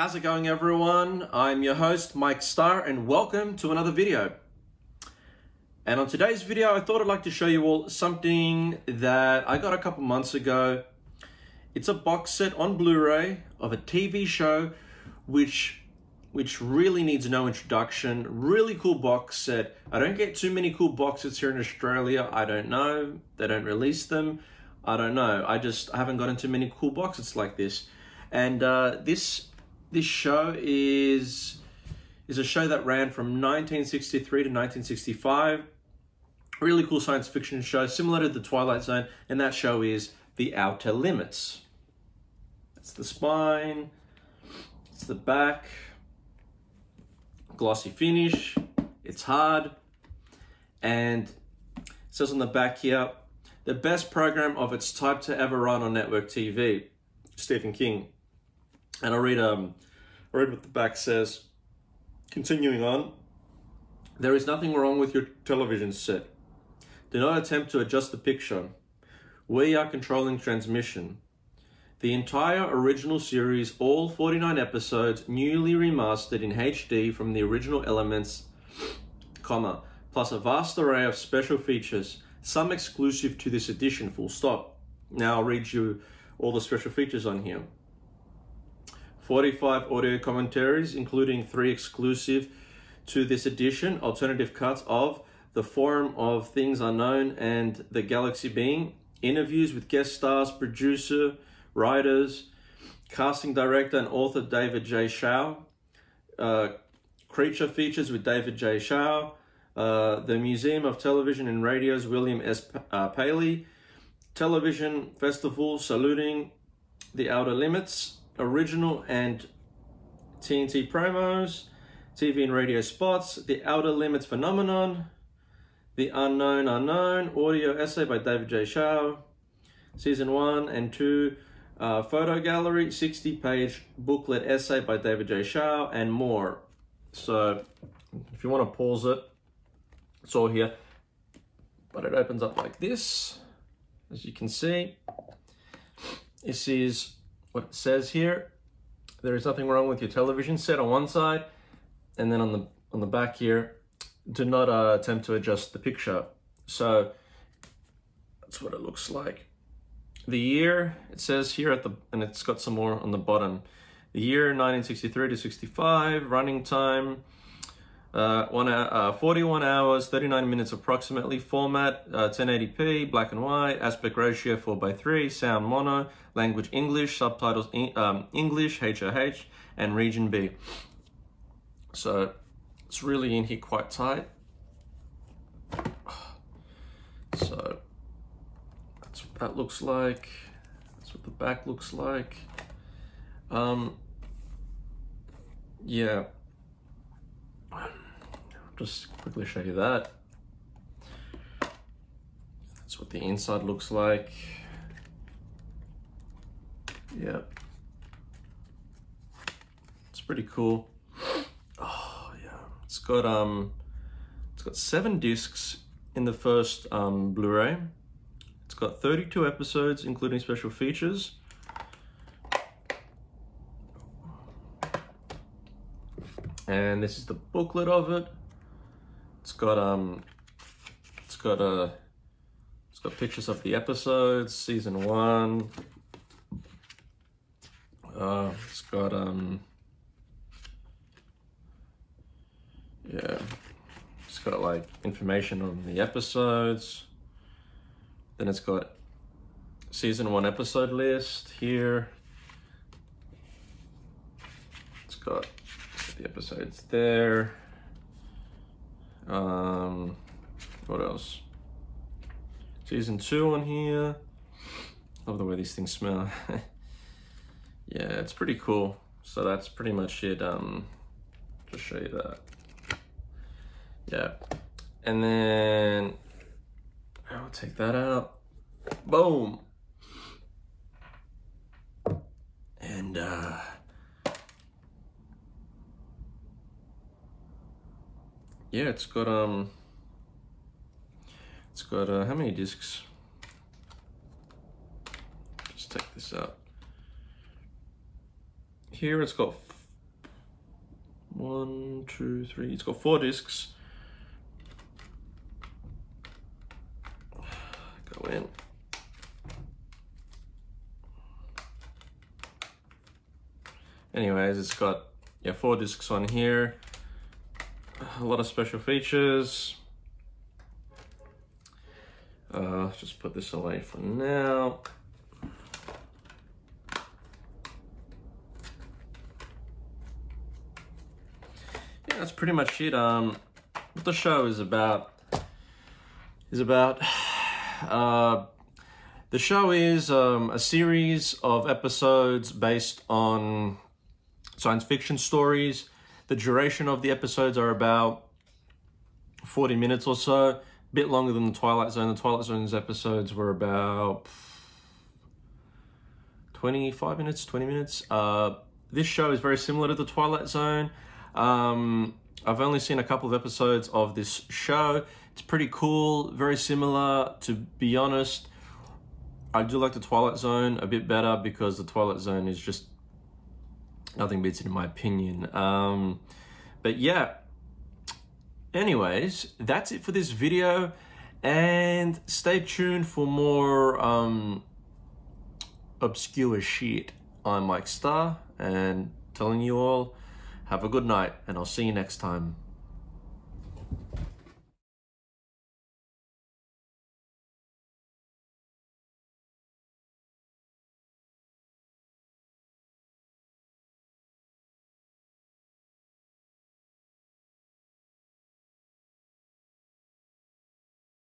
How's it going everyone? I'm your host Mike Star and welcome to another video. And on today's video I thought I'd like to show you all something that I got a couple months ago. It's a box set on Blu-ray of a TV show which which really needs no introduction. Really cool box set. I don't get too many cool boxes here in Australia. I don't know. They don't release them. I don't know. I just I haven't gotten too many cool boxes like this. And uh, this this show is is a show that ran from 1963 to 1965. Really cool science fiction show, similar to The Twilight Zone, and that show is The Outer Limits. That's the spine. It's the back glossy finish, it's hard, and it says on the back here, the best program of its type to ever run on network TV, Stephen King. And I'll read, um, I'll read what the back says. Continuing on, there is nothing wrong with your television set. Do not attempt to adjust the picture. We are controlling transmission. The entire original series, all 49 episodes, newly remastered in HD from the original elements, comma, plus a vast array of special features, some exclusive to this edition, full stop. Now I'll read you all the special features on here. 45 audio commentaries, including three exclusive to this edition, alternative cuts of The Form of Things Unknown and The Galaxy Being, interviews with guest stars, producer, writers, casting director and author David J. Schow, uh, creature features with David J. Schow, uh, the Museum of Television and Radio's William S. P- uh, Paley, Television Festival saluting the Outer Limits, original and TNT promos, TV and radio spots, the Outer Limits phenomenon, the Unknown Unknown, audio essay by David J. Schow, season one and two uh, photo gallery, 60 page booklet essay by David J. Schow, and more. So if you want to pause it, it's all here. But it opens up like this, as you can see. This is what it says here. There is nothing wrong with your television set on one side, and then on the on the back here, do not uh, attempt to adjust the picture. So that's what it looks like the year it says here at the and it's got some more on the bottom the year 1963 to 65 running time uh, one uh, 41 hours 39 minutes approximately format uh, 1080p black and white aspect ratio 4 by 3 sound mono language english subtitles um, english hoh and region b so it's really in here quite tight so that's what that looks like. That's what the back looks like. Um, yeah. Just quickly show you that. That's what the inside looks like. Yep. It's pretty cool. Oh yeah. It's got um it's got seven discs in the first um Blu-ray It's got 32 episodes, including special features. And this is the booklet of it. It's got um, it's got uh, it's got pictures of the episodes, season one. Uh, it's got um, yeah, it's got like information on the episodes. Then it's got season one episode list here. It's got the episodes there. Um, what else? Season two on here. Love the way these things smell. yeah, it's pretty cool. So that's pretty much it. Um, just show you that. Yeah, and then I'll take that out. Boom. And uh yeah, it's got um it's got uh how many discs? Just take this out. Here it's got One, two, three. It's got four discs. Go in. Anyways, it's got yeah four discs on here. A lot of special features. Uh, just put this away for now. Yeah, that's pretty much it. Um, what the show is about is about. Uh, the show is um, a series of episodes based on science fiction stories. The duration of the episodes are about 40 minutes or so, a bit longer than the Twilight Zone. The Twilight Zone's episodes were about 25 minutes, 20 minutes. Uh, this show is very similar to the Twilight Zone. Um, I've only seen a couple of episodes of this show. It's pretty cool, very similar. To be honest, I do like the Twilight Zone a bit better because the Twilight Zone is just nothing beats it in my opinion. Um, but yeah, anyways, that's it for this video. And stay tuned for more um, obscure shit. I'm Mike Star and telling you all have a good night and I'll see you next time.